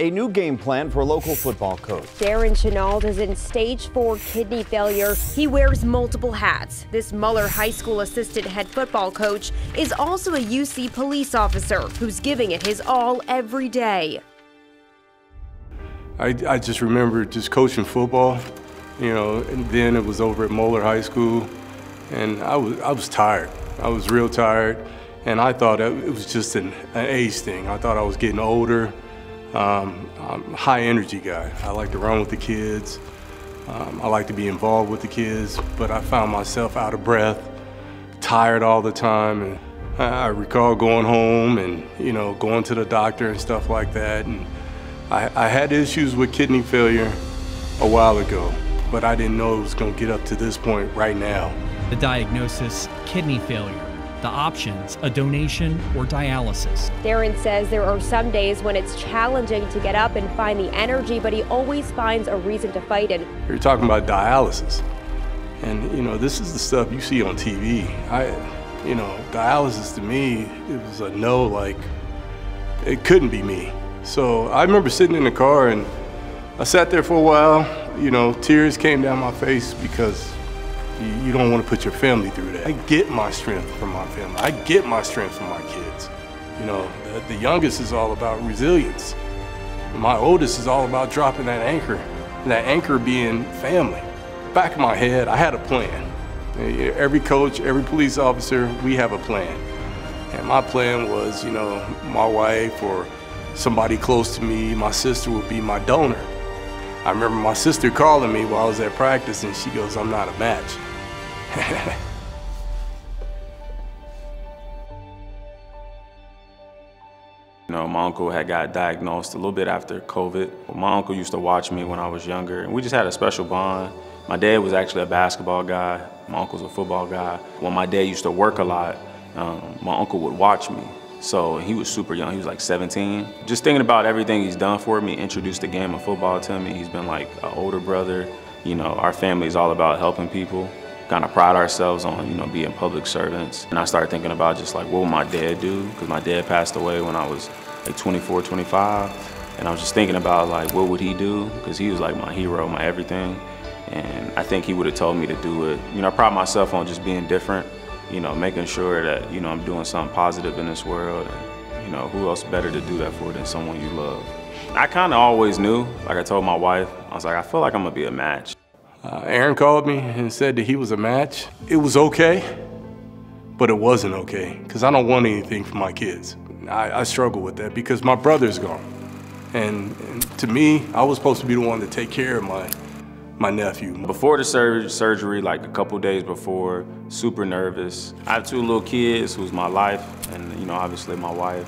a new game plan for local football coach. Darryn Chenault is in stage four kidney failure. He wears multiple hats. This Moeller High School assistant head football coach is also a UC police officer who's giving it his all every day. I, I just remember just coaching football, you know, and then it was over at Moeller High School, and I was, I was tired. I was real tired, and I thought it was just an, an age thing. I thought I was getting older. Um, I'm a high energy guy. I like to run with the kids. Um, I like to be involved with the kids, but I found myself out of breath, tired all the time. And I recall going home and, you know, going to the doctor and stuff like that. And I, I had issues with kidney failure a while ago, but I didn't know it was going to get up to this point right now. The diagnosis kidney failure. The options a donation or dialysis. Darryn says there are some days when it's challenging to get up and find the energy, but he always finds a reason to fight it. You're talking about dialysis. And, you know, this is the stuff you see on TV. I, you know, dialysis to me, it was a no, like, it couldn't be me. So I remember sitting in the car and I sat there for a while, you know, tears came down my face because you, don't want to put your family through that. I get my strength from my family. I get my strength from my kids. You know, the, the youngest is all about resilience. My oldest is all about dropping that anchor, and that anchor being family. Back in my head, I had a plan. Every coach, every police officer, we have a plan. And my plan was, you know, my wife or somebody close to me, my sister would be my donor. I remember my sister calling me while I was at practice and she goes, I'm not a match. You know, my uncle had got diagnosed a little bit after COVID. My uncle used to watch me when I was younger, and we just had a special bond. My dad was actually a basketball guy. My uncle's a football guy. When my dad used to work a lot, um, my uncle would watch me. So he was super young, he was like 17. Just thinking about everything he's done for me, introduced the game of football to me. He's been like an older brother. You know, our family is all about helping people. Kind of pride ourselves on, you know, being public servants. And I started thinking about just like, what would my dad do? Because my dad passed away when I was like 24, 25. And I was just thinking about like, what would he do? Because he was like my hero, my everything. And I think he would have told me to do it. You know, I pride myself on just being different you know, making sure that, you know, I'm doing something positive in this world. And, you know, who else better to do that for than someone you love? I kind of always knew, like I told my wife, I was like, I feel like I'm gonna be a match. Uh, Arryn called me and said that he was a match. It was okay, but it wasn't okay, because I don't want anything for my kids. I, I struggle with that because my brother's gone. And, and to me, I was supposed to be the one to take care of my my nephew. Before the sur surgery, like a couple days before, super nervous. I have two little kids who's my life and, you know, obviously my wife.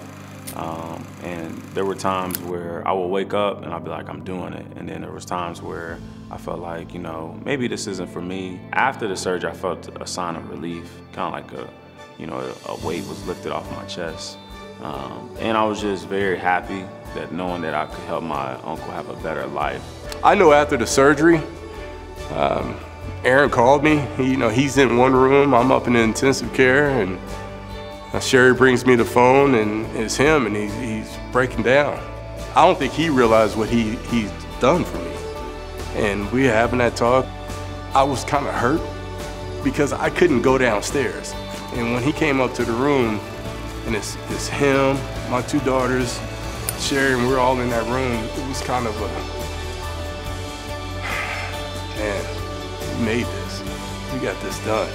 Um, and there were times where I would wake up and I'd be like, I'm doing it. And then there was times where I felt like, you know, maybe this isn't for me. After the surgery, I felt a sign of relief, kind of like a, you know, a weight was lifted off my chest. Um, and I was just very happy that knowing that I could help my uncle have a better life. I know after the surgery, um, Arryn called me. He, you know, he's in one room. I'm up in intensive care, and uh, Sherry brings me the phone, and it's him, and he, he's breaking down. I don't think he realized what he he's done for me. And we were having that talk. I was kind of hurt because I couldn't go downstairs. And when he came up to the room, and it's, it's him, my two daughters, Sherry, and we're all in that room, it was kind of a, man, we made this. We got this done.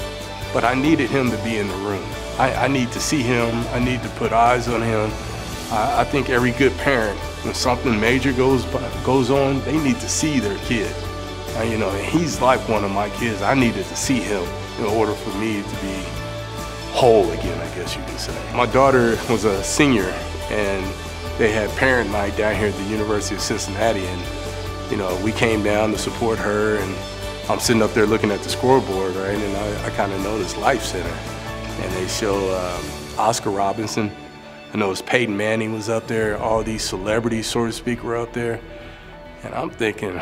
But I needed him to be in the room. I, I need to see him. I need to put eyes on him. I, I think every good parent, when something major goes goes on, they need to see their kid. Uh, you know, he's like one of my kids. I needed to see him in order for me to be whole again, I guess you could say. My daughter was a senior, and they had parent night down here at the University of Cincinnati, and you know, we came down to support her and I'm sitting up there looking at the scoreboard, right? And I, I kind of noticed LifeCenter. And they show um, Oscar Robertson. I noticed Peyton Manning was up there. All these celebrities, so to speak, were up there. And I'm thinking,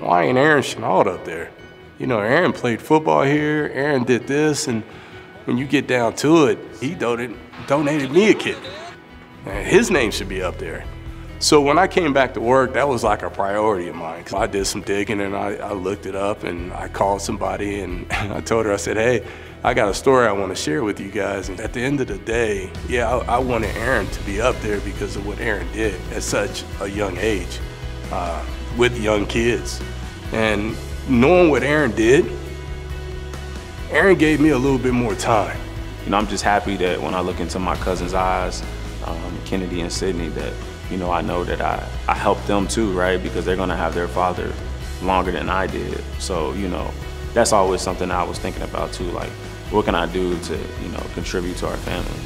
why ain't Arryn Chenault up there? You know, Arryn played football here. Arryn did this. And when you get down to it, he donated, donated me a kidney. And his name should be up there. So when I came back to work, that was like a priority of mine. I did some digging and I, I looked it up and I called somebody and I told her, I said, hey, I got a story I want to share with you guys. And at the end of the day, yeah, I, I wanted Arryn to be up there because of what Arryn did at such a young age uh, with young kids. And knowing what Arryn did, Arryn gave me a little bit more time. You know, I'm just happy that when I look into my cousin's eyes, um, Kennedy and Sydney, that, you know, I know that I, I helped them too, right? Because they're gonna have their father longer than I did. So, you know, that's always something I was thinking about too, like, what can I do to, you know, contribute to our family?